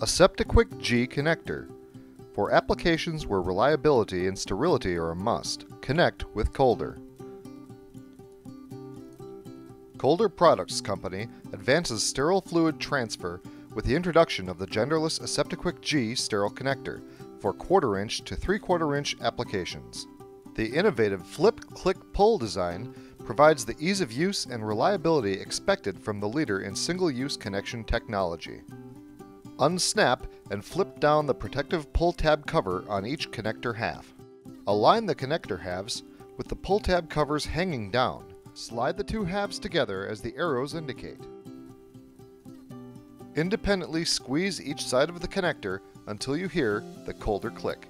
AseptiQuik G connector. For applications where reliability and sterility are a must, connect with Colder. Colder Products Company advances sterile fluid transfer with the introduction of the genderless AseptiQuik G sterile connector for quarter inch to 3 quarter inch applications. The innovative flip click pull design provides the ease of use and reliability expected from the leader in single use connection technology. Unsnap and flip down the protective pull tab cover on each connector half. Align the connector halves with the pull tab covers hanging down. Slide the two halves together as the arrows indicate. Independently squeeze each side of the connector until you hear the colder click.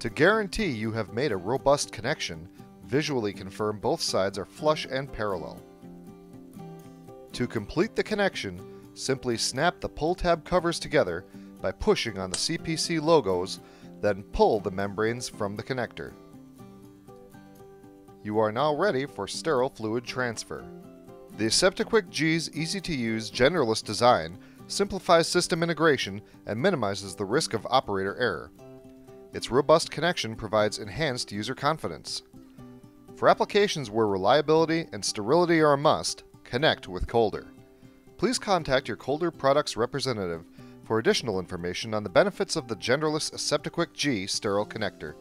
To guarantee you have made a robust connection, visually confirm both sides are flush and parallel. To complete the connection, simply snap the pull tab covers together by pushing on the CPC logos, then pull the membranes from the connector. You are now ready for sterile fluid transfer. The AseptiQuik G's easy-to-use, genderless design simplifies system integration and minimizes the risk of operator error. Its robust connection provides enhanced user confidence. For applications where reliability and sterility are a must, connect with Colder. Please contact your Colder Products representative for additional information on the benefits of the genderless AseptiQuik G sterile connector.